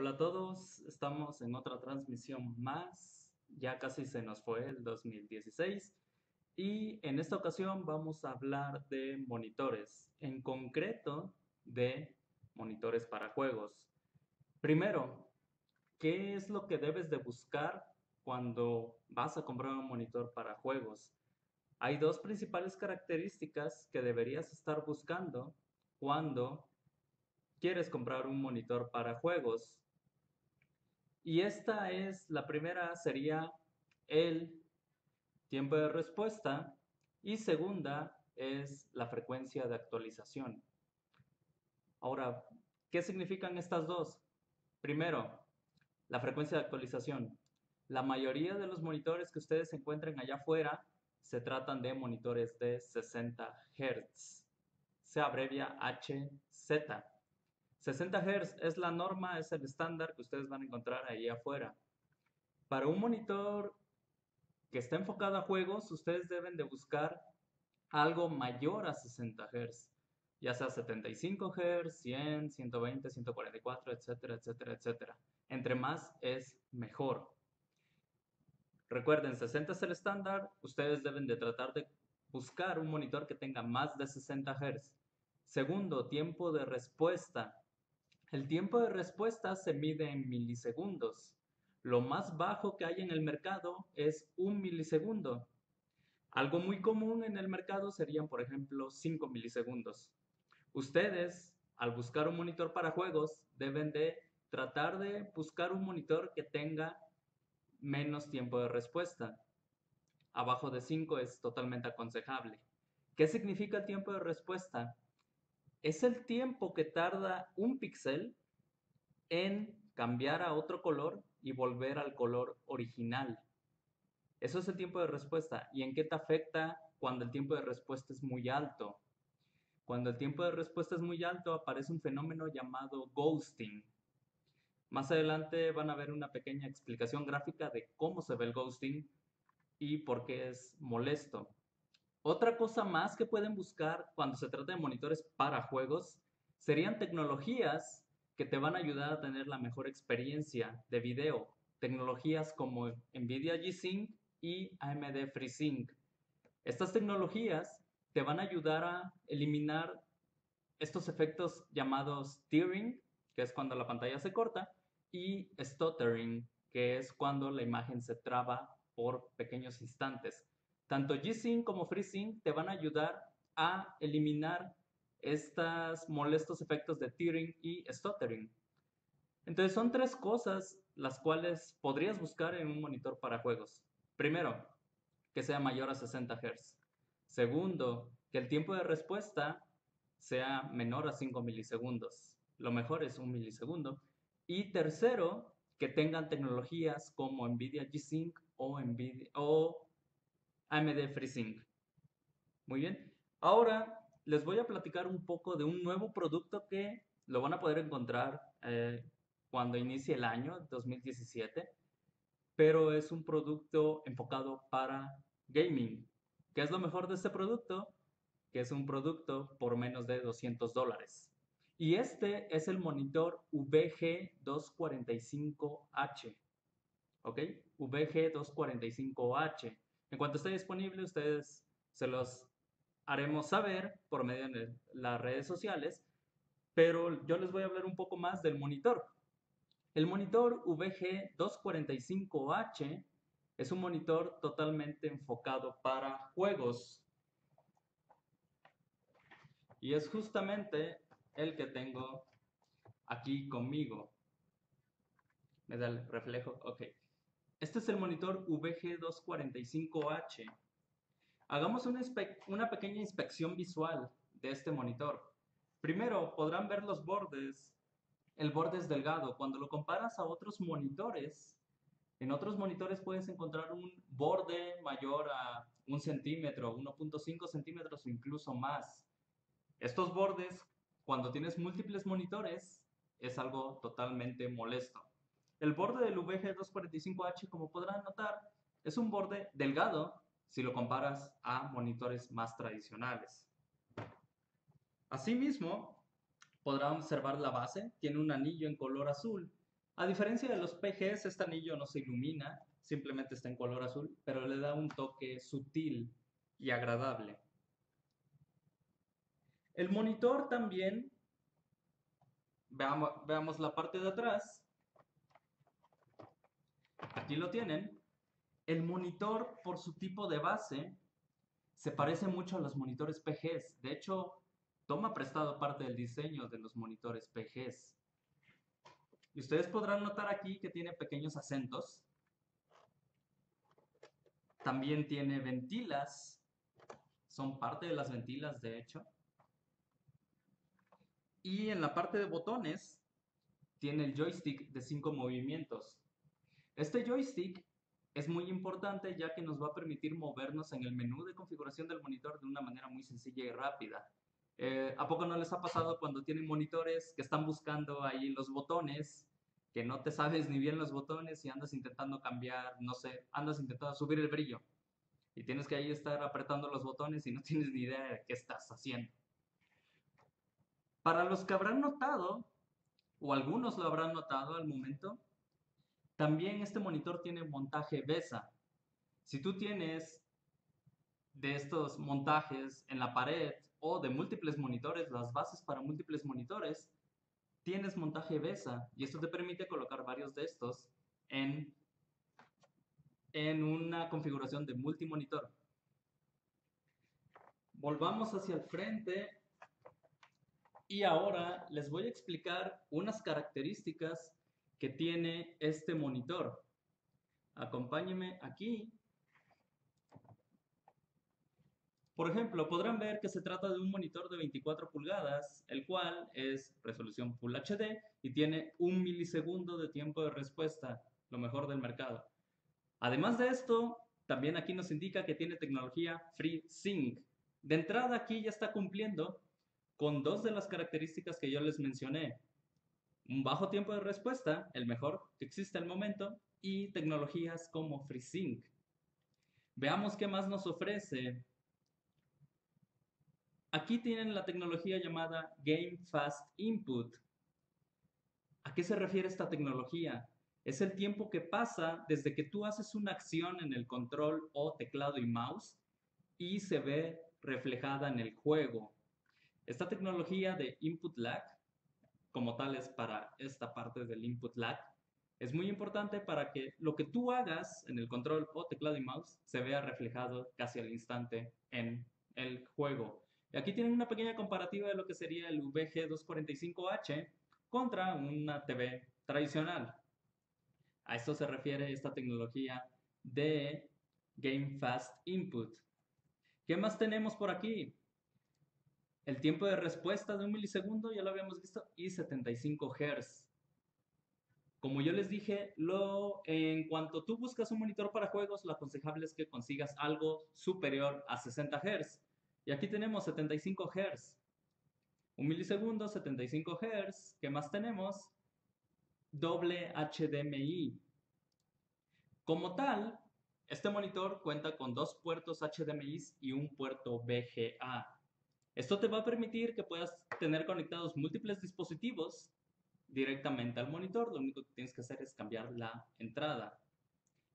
Hola a todos, estamos en otra transmisión más, ya casi se nos fue el 2016 y en esta ocasión vamos a hablar de monitores, en concreto de monitores para juegos. Primero, ¿qué es lo que debes de buscar cuando vas a comprar un monitor para juegos? Hay dos principales características que deberías estar buscando cuando quieres comprar un monitor para juegos. Y esta es, la primera sería el tiempo de respuesta y segunda es la frecuencia de actualización. Ahora, ¿qué significan estas dos? Primero, la frecuencia de actualización. La mayoría de los monitores que ustedes encuentren allá afuera se tratan de monitores de 60 Hz. Se abrevia HZ. 60 Hz es la norma, es el estándar que ustedes van a encontrar ahí afuera. Para un monitor que está enfocado a juegos, ustedes deben de buscar algo mayor a 60 Hz, ya sea 75 Hz, 100, 120, 144, etcétera, etcétera, etcétera. Entre más es mejor. Recuerden, 60 es el estándar, ustedes deben de tratar de buscar un monitor que tenga más de 60 Hz. Segundo, tiempo de respuesta. El tiempo de respuesta se mide en milisegundos. Lo más bajo que hay en el mercado es un milisegundo. Algo muy común en el mercado serían, por ejemplo, 5 milisegundos. Ustedes, al buscar un monitor para juegos, deben de tratar de buscar un monitor que tenga menos tiempo de respuesta. Abajo de 5 es totalmente aconsejable. ¿Qué significa tiempo de respuesta? Es el tiempo que tarda un píxel en cambiar a otro color y volver al color original. Eso es el tiempo de respuesta. ¿Y en qué te afecta cuando el tiempo de respuesta es muy alto? Cuando el tiempo de respuesta es muy alto aparece un fenómeno llamado ghosting. Más adelante van a ver una pequeña explicación gráfica de cómo se ve el ghosting y por qué es molesto. Otra cosa más que pueden buscar cuando se trata de monitores para juegos serían tecnologías que te van a ayudar a tener la mejor experiencia de video. Tecnologías como NVIDIA G-Sync y AMD FreeSync. Estas tecnologías te van a ayudar a eliminar estos efectos llamados tearing, que es cuando la pantalla se corta, y stuttering, que es cuando la imagen se traba por pequeños instantes. Tanto G-Sync como FreeSync te van a ayudar a eliminar estos molestos efectos de tearing y stuttering. Entonces son tres cosas las cuales podrías buscar en un monitor para juegos. Primero, que sea mayor a 60 Hz. Segundo, que el tiempo de respuesta sea menor a 5 milisegundos. Lo mejor es un milisegundo. Y tercero, que tengan tecnologías como NVIDIA G-Sync o, NVIDIA, AMD FreeSync. Muy bien. Ahora les voy a platicar un poco de un nuevo producto que lo van a poder encontrar eh, cuando inicie el año 2017, pero es un producto enfocado para gaming. ¿Qué es lo mejor de este producto? Que es un producto por menos de 200 dólares. Y este es el monitor VG245H. ¿Ok? VG245H. En cuanto esté disponible, ustedes se los haremos saber por medio de las redes sociales, pero yo les voy a hablar un poco más del monitor. El monitor VG245H es un monitor totalmente enfocado para juegos. Y es justamente el que tengo aquí conmigo. Me da el reflejo, ok. Este es el monitor VG245H. Hagamos una, pequeña inspección visual de este monitor. Primero, podrán ver los bordes. El borde es delgado. Cuando lo comparas a otros monitores, en otros monitores puedes encontrar un borde mayor a un centímetro, 1.5 centímetros o incluso más. Estos bordes, cuando tienes múltiples monitores, es algo totalmente molesto. El borde del VG245H, como podrán notar, es un borde delgado si lo comparas a monitores más tradicionales. Asimismo, podrán observar la base, tiene un anillo en color azul, A diferencia de los PGs, este anillo no se ilumina, simplemente está en color azul, pero le da un toque sutil y agradable. El monitor también, veamos, veamos la parte de atrás, aquí lo tienen, el monitor por su tipo de base se parece mucho a los monitores PGs, de hecho toma prestado parte del diseño de los monitores PGs. Y ustedes podrán notar aquí que tiene pequeños acentos. También tiene ventilas. Son parte de las ventilas, de hecho. Y en la parte de botones tiene el joystick de cinco movimientos. Este joystick es muy importante ya que nos va a permitir movernos en el menú de configuración del monitor de una manera muy sencilla y rápida. Eh, ¿A poco no les ha pasado cuando tienen monitores que están buscando ahí los botones, que no te sabes ni bien los botones y andas intentando cambiar, no sé, andas intentando subir el brillo y tienes que ahí estar apretando los botones y no tienes ni idea de qué estás haciendo? Para los que habrán notado, o algunos lo habrán notado al momento, también este monitor tiene montaje BESA. Si tú tienes de estos montajes en la pared o de múltiples monitores, las bases para múltiples monitores, tienes montaje BESA y esto te permite colocar varios de estos en, en una configuración de multimonitor. Volvamos hacia el frente y ahora les voy a explicar unas características que tiene este monitor. Acompáñenme aquí Por ejemplo, podrán ver que se trata de un monitor de 24 pulgadas, el cual es resolución Full HD y tiene un milisegundo de tiempo de respuesta, lo mejor del mercado. Además de esto, también aquí nos indica que tiene tecnología FreeSync. De entrada aquí ya está cumpliendo con dos de las características que yo les mencioné. Un bajo tiempo de respuesta, el mejor que existe al momento, y tecnologías como FreeSync. Veamos qué más nos ofrece Aquí tienen la tecnología llamada Game Fast Input. ¿A qué se refiere esta tecnología? Es el tiempo que pasa desde que tú haces una acción en el control o teclado y mouse y se ve reflejada en el juego. Esta tecnología de input lag, como tal es para esta parte del input lag, es muy importante para que lo que tú hagas en el control o teclado y mouse se vea reflejado casi al instante en el juego. Aquí tienen una pequeña comparativa de lo que sería el VG245H contra una TV tradicional. A esto se refiere esta tecnología de Game Fast Input. ¿Qué más tenemos por aquí? El tiempo de respuesta de un milisegundo, ya lo habíamos visto, y 75 Hz. Como yo les dije, lo, en cuanto tú buscas un monitor para juegos, lo aconsejable es que consigas algo superior a 60 Hz. Y aquí tenemos 75 Hz. Un milisegundo, 75 Hz. ¿Qué más tenemos? Doble HDMI. Como tal, este monitor cuenta con dos puertos HDMI y un puerto VGA. Esto te va a permitir que puedas tener conectados múltiples dispositivos directamente al monitor. Lo único que tienes que hacer es cambiar la entrada.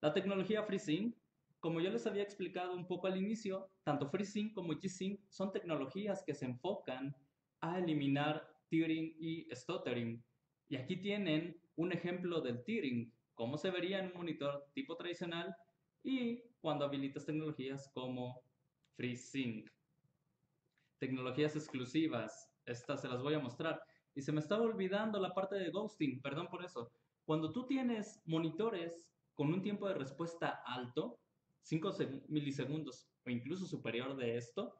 La tecnología FreeSync como yo les había explicado un poco al inicio, tanto FreeSync como G-Sync son tecnologías que se enfocan a eliminar tearing y stuttering. Y aquí tienen un ejemplo del tearing, cómo se vería en un monitor tipo tradicional y cuando habilitas tecnologías como FreeSync. Tecnologías exclusivas, estas se las voy a mostrar. Y se me estaba olvidando la parte de ghosting, perdón por eso. Cuando tú tienes monitores con un tiempo de respuesta alto, 5 milisegundos o incluso superior de esto,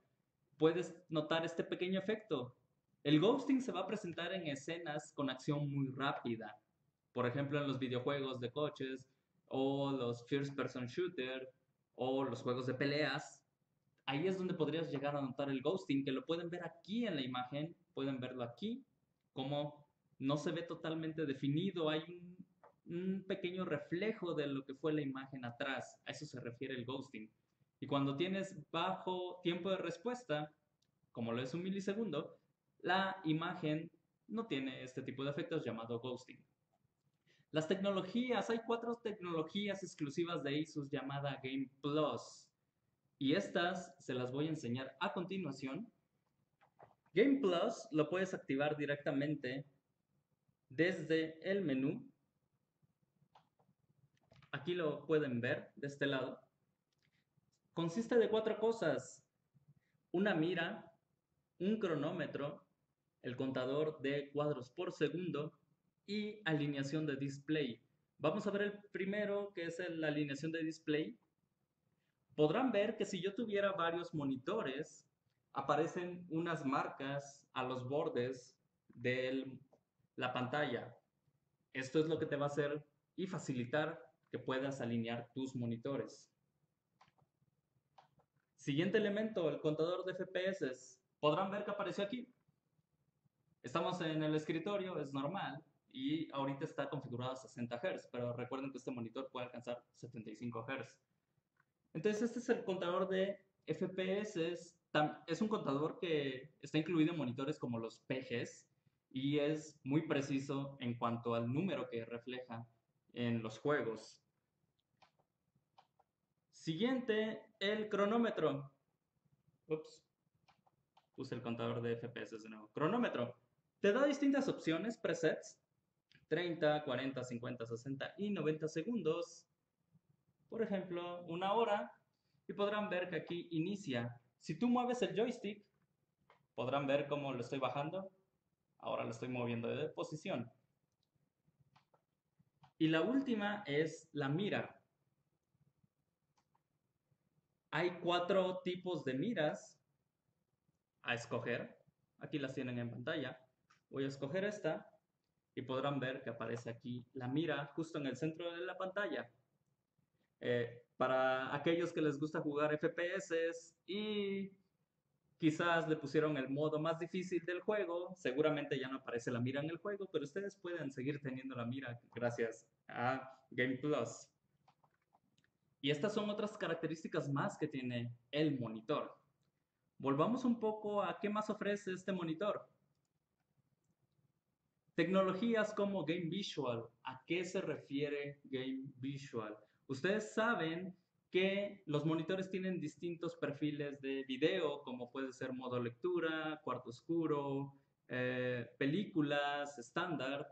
puedes notar este pequeño efecto. El ghosting se va a presentar en escenas con acción muy rápida. Por ejemplo, en los videojuegos de coches o los first person shooter o los juegos de peleas. Ahí es donde podrías llegar a notar el ghosting, que lo pueden ver aquí en la imagen, pueden verlo aquí, como no se ve totalmente definido, hay un pequeño reflejo de lo que fue la imagen atrás. A eso se refiere el ghosting. Y cuando tienes bajo tiempo de respuesta, como lo es un milisegundo, la imagen no tiene este tipo de efectos llamado ghosting. Las tecnologías, hay cuatro tecnologías exclusivas de Asus llamada Game Plus. Y estas se las voy a enseñar a continuación. Game Plus lo puedes activar directamente desde el menú. Aquí lo pueden ver de este lado. Consiste de cuatro cosas. Una mira, un cronómetro, el contador de cuadros por segundo y alineación de display. Vamos a ver el primero, que es la alineación de display. Podrán ver que si yo tuviera varios monitores, aparecen unas marcas a los bordes de la pantalla. Esto es lo que te va a hacer y facilitar que puedas alinear tus monitores. Siguiente elemento, el contador de FPS. Podrán ver que apareció aquí. Estamos en el escritorio, es normal, y ahorita está configurado a 60 Hz, pero recuerden que este monitor puede alcanzar 75 Hz. Entonces este es el contador de FPS, es un contador que está incluido en monitores como los PGs y es muy preciso en cuanto al número que refleja en los juegos. Siguiente, el cronómetro. Ups, puse el contador de FPS de nuevo. Cronómetro. Te da distintas opciones, presets, 30, 40, 50, 60 y 90 segundos. Por ejemplo, una hora. Y podrán ver que aquí inicia. Si tú mueves el joystick, podrán ver cómo lo estoy bajando. Ahora lo estoy moviendo de posición. Y la última es la mira. Hay cuatro tipos de miras a escoger. Aquí las tienen en pantalla. Voy a escoger esta y podrán ver que aparece aquí la mira justo en el centro de la pantalla. Eh, para aquellos que les gusta jugar FPS y quizás le pusieron el modo más difícil del juego, seguramente ya no aparece la mira en el juego, pero ustedes pueden seguir teniendo la mira gracias a Game Plus. Y estas son otras características más que tiene el monitor. Volvamos un poco a qué más ofrece este monitor. Tecnologías como Game Visual. ¿A qué se refiere Game Visual? Ustedes saben que los monitores tienen distintos perfiles de video, como puede ser modo lectura, cuarto oscuro, eh, películas estándar.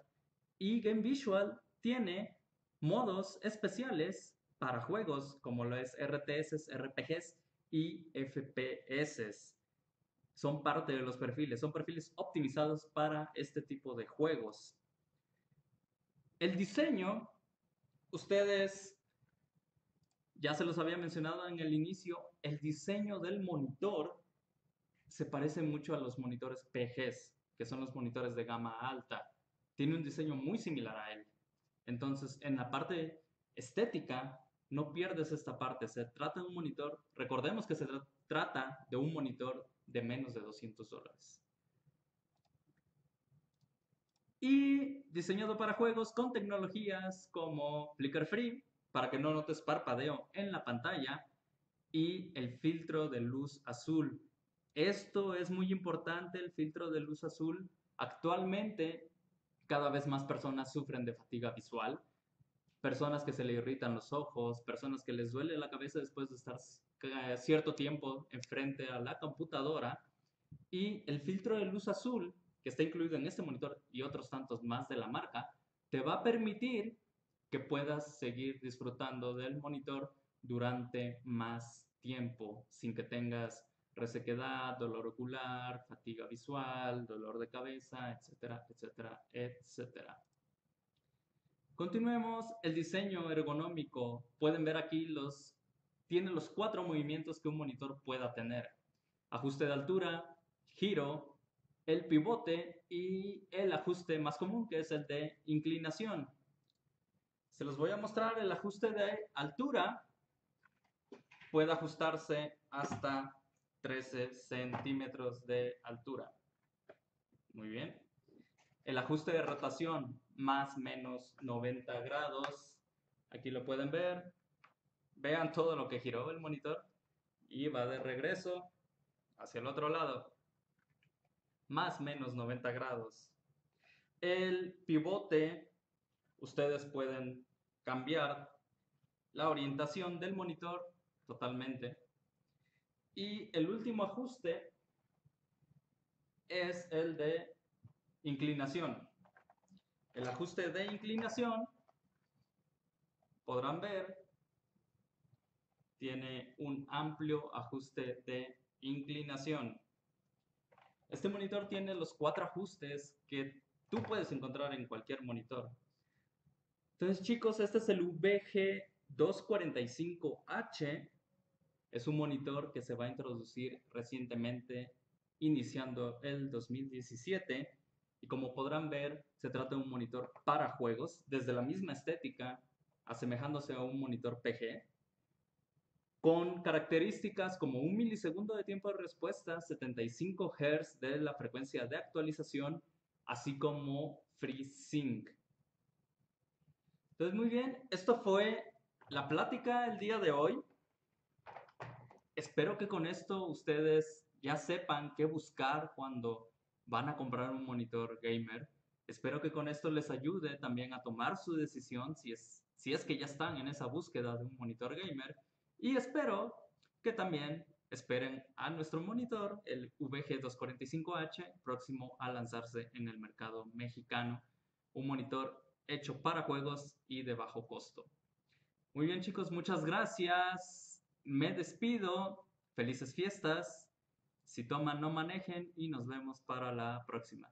Y Game Visual tiene modos especiales para juegos como lo es RTS, RPGs y FPS son parte de los perfiles, son perfiles optimizados para este tipo de juegos. El diseño, ustedes ya se los había mencionado en el inicio, el diseño del monitor se parece mucho a los monitores PGs, que son los monitores de gama alta. Tiene un diseño muy similar a él. Entonces, en la parte estética, no pierdes esta parte. Se trata de un monitor, recordemos que se trata de un monitor de menos de 200 dólares. Y diseñado para juegos con tecnologías como Flicker Free, para que no notes parpadeo en la pantalla, y el filtro de luz azul. Esto es muy importante, el filtro de luz azul. Actualmente, cada vez más personas sufren de fatiga visual, personas que se le irritan los ojos, personas que les duele la cabeza después de estar cierto tiempo enfrente a la computadora y el filtro de luz azul que está incluido en este monitor y otros tantos más de la marca te va a permitir que puedas seguir disfrutando del monitor durante más tiempo sin que tengas resequedad, dolor ocular, fatiga visual, dolor de cabeza, etcétera, etcétera, etcétera. Continuemos el diseño ergonómico. Pueden ver aquí los tiene los cuatro movimientos que un monitor pueda tener. Ajuste de altura, giro, el pivote y el ajuste más común que es el de inclinación. Se los voy a mostrar el ajuste de altura. Puede ajustarse hasta 13 centímetros de altura. Muy bien. El ajuste de rotación, más menos 90 grados. Aquí lo pueden ver. Vean todo lo que giró el monitor y va de regreso hacia el otro lado. Más menos 90 grados. El pivote ustedes pueden cambiar la orientación del monitor totalmente. Y el último ajuste es el de inclinación. El ajuste de inclinación, podrán ver, tiene un amplio ajuste de inclinación. Este monitor tiene los cuatro ajustes que tú puedes encontrar en cualquier monitor. Entonces, chicos, este es el VG245H. Es un monitor que se va a introducir recientemente, iniciando el 2017. Y como podrán ver, se trata de un monitor para juegos, desde la misma estética, asemejándose a un monitor PG, con características como un milisegundo de tiempo de respuesta, 75 Hz de la frecuencia de actualización, así como FreeSync. Entonces, muy bien, esto fue la plática el día de hoy. Espero que con esto ustedes ya sepan qué buscar cuando van a comprar un monitor gamer. Espero que con esto les ayude también a tomar su decisión si es, si es que ya están en esa búsqueda de un monitor gamer. Y espero que también esperen a nuestro monitor, el VG245H, próximo a lanzarse en el mercado mexicano. Un monitor hecho para juegos y de bajo costo. Muy bien chicos, muchas gracias. Me despido. Felices fiestas. Si toman, no manejen y nos vemos para la próxima.